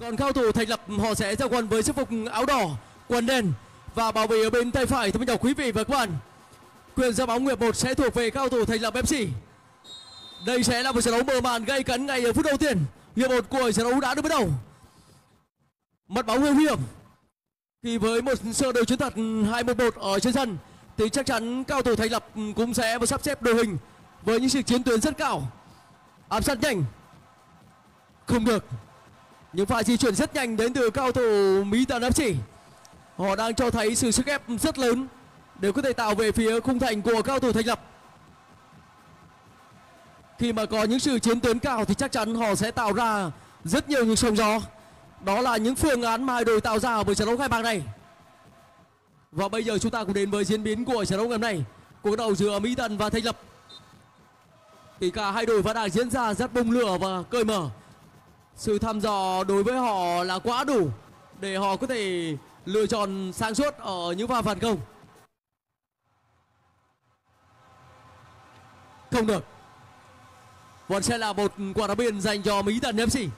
Còn cao thủ thành lập họ sẽ ra quân với chiếc phục áo đỏ, quần đen và bảo vệ ở bên tay phải thưa quý vị và các bạn. Quyền ra bóng nguyệt một sẽ thuộc về cao thủ thành lập FC. Đây sẽ là một trận đấu mở màn gây cấn ngay ở phút đầu tiên. Hiệp một của trận đấu đã được bắt đầu. mặt bóng nguy hiểm. Khi với một sơ đồ chiến thuật 2-1-1 ở trên sân thì chắc chắn cao thủ thành lập cũng sẽ sắp xếp đội hình với những sự chiến tuyến rất cao. Áp sát nhanh. Không được. Những pha di chuyển rất nhanh đến từ cao thủ Mỹ Tần FC. Họ đang cho thấy sự sức ép rất lớn để có thể tạo về phía khung thành của cao thủ thành lập. Khi mà có những sự chiến tuyến cao thì chắc chắn họ sẽ tạo ra rất nhiều những sóng gió. Đó là những phương án mà hai đội tạo ra ở buổi trận đấu khai mạc này. Và bây giờ chúng ta cũng đến với diễn biến của trận đấu ngày hôm nay. Cuộc đầu giữa Mỹ Tần và Thành Lập. Thì cả hai đội vẫn đang diễn ra rất bùng lửa và cởi mở. Sự thăm dò đối với họ là quá đủ để họ có thể lựa chọn sáng suốt ở những pha phản công. Không được. Vẫn sẽ là một quả đá biên dành cho Mỹ Tần FC.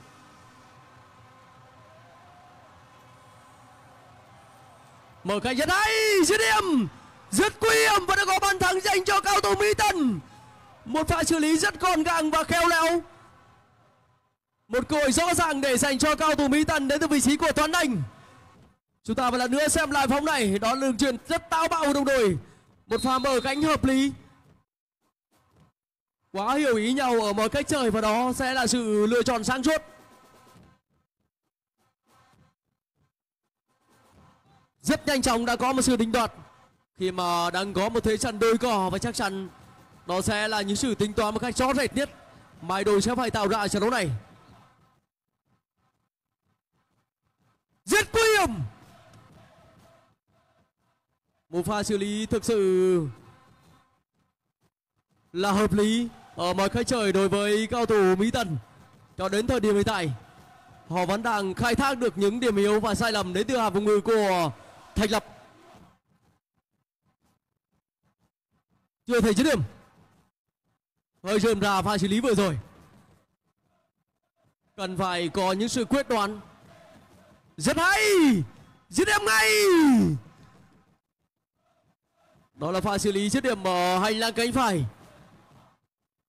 Mở cánh rất hay, dứt điểm, rất nguy hiểm và đã có bàn thắng dành cho cao thủ Mỹ Tần. Một pha xử lý rất gọn gàng và khéo léo. Một cơ hội rõ ràng để dành cho cao thủ Mỹ Tần đến từ vị trí của toán Anh. Chúng ta một lần nữa xem lại phóng này, đó là đường truyền rất táo bạo của đồng đội. Một pha mở cánh hợp lý. Quá hiểu ý nhau ở mọi cách chơi và đó sẽ là sự lựa chọn sáng suốt. rất nhanh chóng đã có một sự đình đoạt khi mà đang có một thế trận đôi cò và chắc chắn đó sẽ là những sự tính toán một cách rõ rệt nhất mà đội sẽ phải tạo ra ở trận đấu này rất nguy hiểm! Một pha xử lý thực sự là hợp lý ở mọi khách trời đối với cao thủ Mỹ Tần. Cho đến thời điểm hiện tại, họ vẫn đang khai thác được những điểm yếu và sai lầm đến từ hàng phòng ngự của Thành Lập. Chưa thể dứt điểm. Hơi rơm ra pha xử lý vừa rồi. Cần phải có những sự quyết đoán rất hay! Dứt điểm ngay! Đó là pha xử lý dứt điểm ở hành lang cánh phải.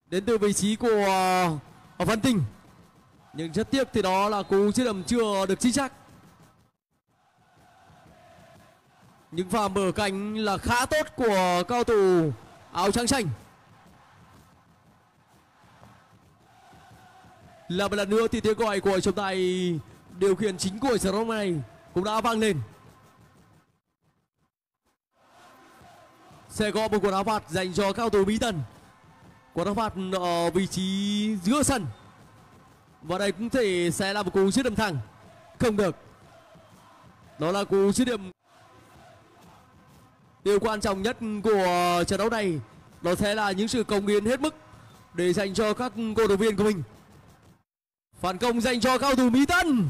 Đến từ vị trí của ờ, ở Văn Tình. Nhưng rất tiếc thì đó là cú dứt điểm chưa được chính xác. Những pha mở cánh là khá tốt của cao thủ áo trắng xanh là một lần nữa thì tiếng gọi của trọng tài điều khiển chính của trận đấu này cũng đã vang lên. Sẽ có một quần áo phạt dành cho cao thủ mỹ tần quần áo phạt ở vị trí giữa sân. Và đây cũng thể sẽ là một cú dứt điểm thẳng. Không được. Đó là cú dứt điểm. Điều quan trọng nhất của trận đấu này, đó sẽ là những sự công hiến hết mức để dành cho các cổ động viên của mình. Phản công dành cho cao thủ mỹ tân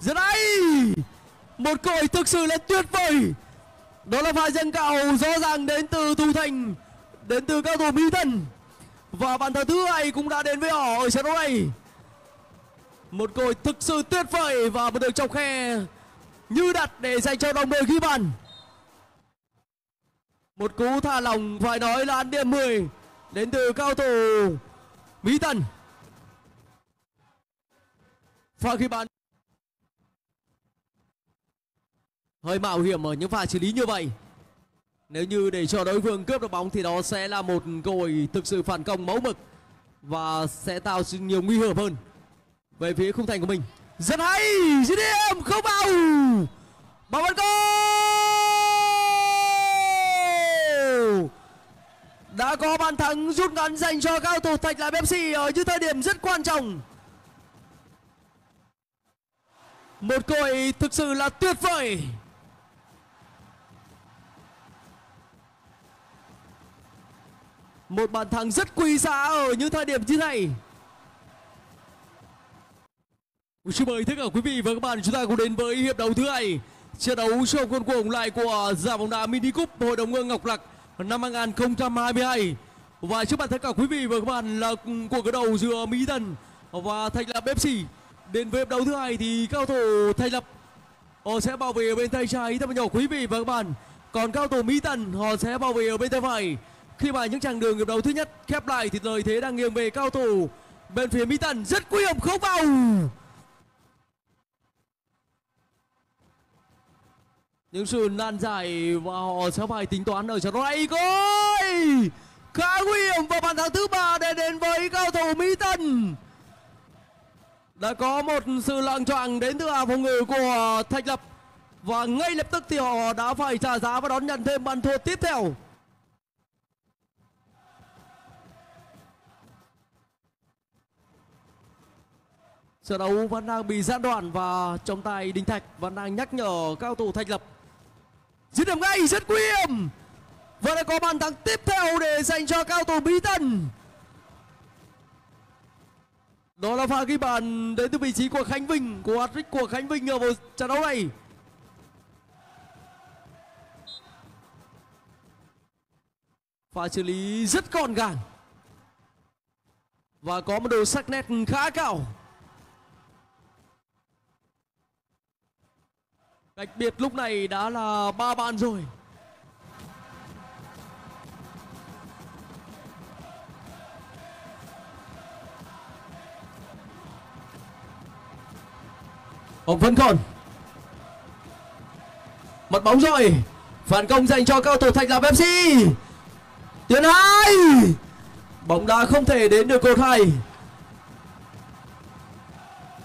rất đây một cơ hội thực sự là tuyệt vời. Đó là pha dâng cạo rõ ràng đến từ Thu thành, đến từ cao thủ mỹ tân và bàn thờ thứ hai cũng đã đến với họ ở trận đấu này. Một cơ hội thực sự tuyệt vời và một đường chọc khe như đặt để dành cho đồng đội ghi bàn. Một cú thả lỏng phải nói là ăn điểm 10 đến từ cao thủ Mỹ Tần. Pha ghi bàn hơi mạo hiểm ở những pha xử lý như vậy. Nếu như để cho đối phương cướp được bóng thì đó sẽ là một cơ hội thực sự phản công mẫu mực và sẽ tạo nhiều nguy hiểm hơn về phía khung thành của mình. Rất hay, dứt điểm không vào. ăn Văn đã có bàn thắng rút ngắn dành cho cao thủ Thạch là pepsi ở những thời điểm rất quan trọng. Một cơ hội thực sự là tuyệt vời. Một bàn thắng rất quý giá ở những thời điểm như này. Xin mời tất cả quý vị và các bạn, chúng ta cùng đến với hiệp đấu thứ hai. Trận đấu trong khuôn khổ lại của giải bóng đá mini cup hội đồng hương ngọc lặc năm 2022 và trước mặt tất cả quý vị và các bạn là cuộc đối đầu giữa mỹ thần và thành lập FC đến với hiệp đấu thứ hai thì cao thủ thành lập họ sẽ bảo vệ ở bên tay trái thưa nhỏ quý vị và các bạn. Còn cao thủ mỹ tần họ sẽ bảo vệ ở bên tay phải khi mà những chặng đường hiệp đấu thứ nhất khép lại thì lợi thế đang nghiêng về cao thủ bên phía mỹ tần rất nguy hiểm, không vào. Những sự nan giải và họ sẽ phải tính toán ở trận đấu này. Coi khá nguy hiểm và bàn thắng thứ ba để đến với cao thủ mỹ tân. Đã có một sự loạn choạng đến từ hàng phòng ngự của thạch lập. Và ngay lập tức thì họ đã phải trả giá và đón nhận thêm bàn thua tiếp theo. Trận đấu vẫn đang bị gián đoạn và trọng tài đình thạch vẫn đang nhắc nhở cao thủ thành lập. Dứt điểm ngay, rất nguy hiểm. Và đã có bàn thắng tiếp theo để dành cho cao thủ bí tân. Đó là pha ghi bàn đến từ vị trí của khánh vinh, của hat của khánh vinh ở một trận đấu này. Pha xử lý rất gọn gàng. Và có một độ sắc nét khá cao. Cách biệt lúc này đã là ba bàn rồi. Ông vẫn còn. Mất bóng rồi Phản công dành cho cao thủ Thạch là FC Tiến hai. Bóng đá không thể đến được cột hai.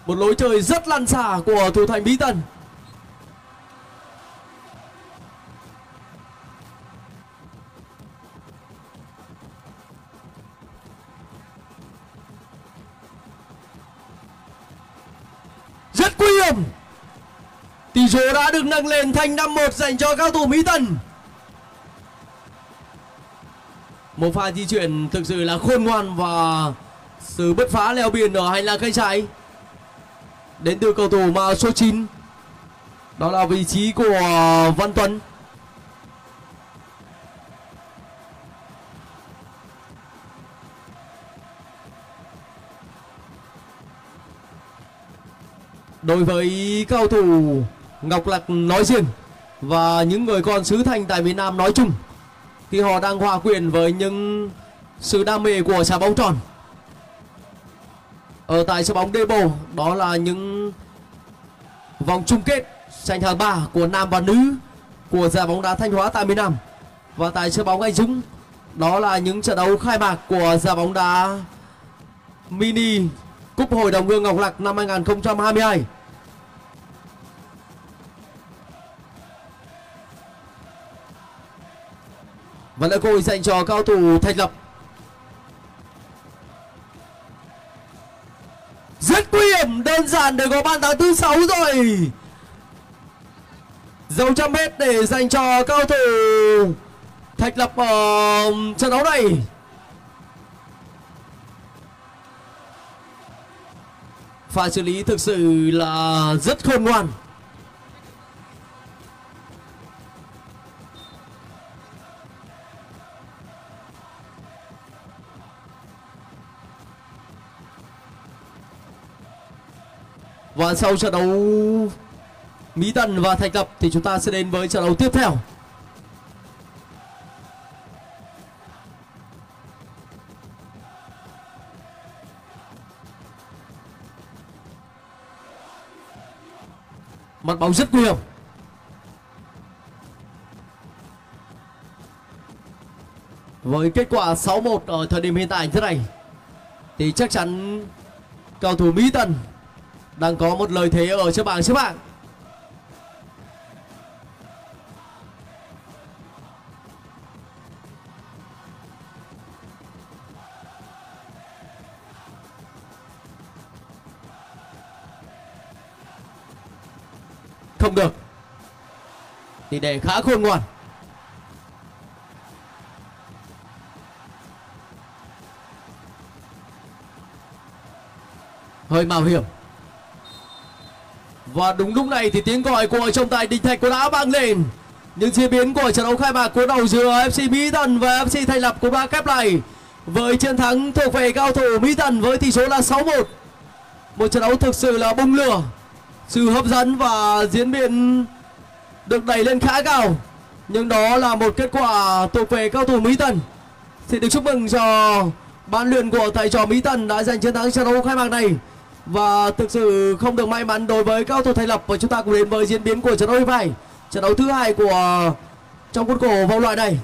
Một lối chơi rất lăn xả của thủ thành Bí Tân rất nguy hiểm. Tỷ số đã được nâng lên thành 5-1 dành cho cao thủ Mỹ Tần. một pha di chuyển thực sự là khôn ngoan và sự bứt phá leo biển ở hành lang cây trái đến từ cầu thủ mà số 9 đó là vị trí của Văn Tuấn. Đối với cao thủ Ngọc Lạc nói riêng và những người con xứ Thanh tại miền Nam nói chung, thì họ đang hòa quyện với những sự đam mê của trái bóng tròn. Ở tại sân bóng Debo đó là những vòng chung kết tranh hạng ba của nam và nữ của giải bóng đá Thanh Hóa tại miền Nam. Và tại sân bóng Anh Dũng, đó là những trận đấu khai mạc của giải bóng đá mini Cúp Hội đồng Hương Ngọc Lặc năm 2022 Và lễ côi dành cho cao thủ Thành Lập. Rất nguy hiểm, Đơn giản để có bàn thắng thứ sáu rồi. Dấu trăm mét để dành cho cao thủ Thạch Lập ở trận đấu này. Pha xử lý thực sự là rất khôn ngoan. Và sau trận đấu Mỹ Tần và Thạch Lập thì chúng ta sẽ đến với trận đấu tiếp theo. Vâng, mất bóng rất nhiều Với kết quả 6-1 ở thời điểm hiện tại thế này, Thì chắc chắn cầu thủ Mỹ Tần đang có một lợi thế ở trên bảng xếp hạng không được. Tỷ lệ khá khôn ngoan. Hơi mạo hiểm. Và đúng lúc này thì tiếng gọi của trọng tài đình thạch cũng đã vang lên. Những diễn biến của trận đấu khai mạc của đầu giữa FC Mỹ Tần và FC Thành Lập cũng đã kép lại. Với chiến thắng thuộc về cao thủ Mỹ Tần với tỷ số là 6-1 một trận đấu thực sự là bùng lửa sự hấp dẫn và diễn biến được đẩy lên khá cao. Nhưng đó là một kết quả thuộc về cao thủ Mỹ Tần xin được chúc mừng cho ban luyện của thầy trò Mỹ Tần đã giành chiến thắng trận đấu khai mạc này. Và thực sự không được may mắn đối với cao thủ Thành Lập, và chúng ta cùng đến với diễn biến của trận đấu hiệp hai. Trận đấu thứ hai của trong khuôn khổ vòng loại này.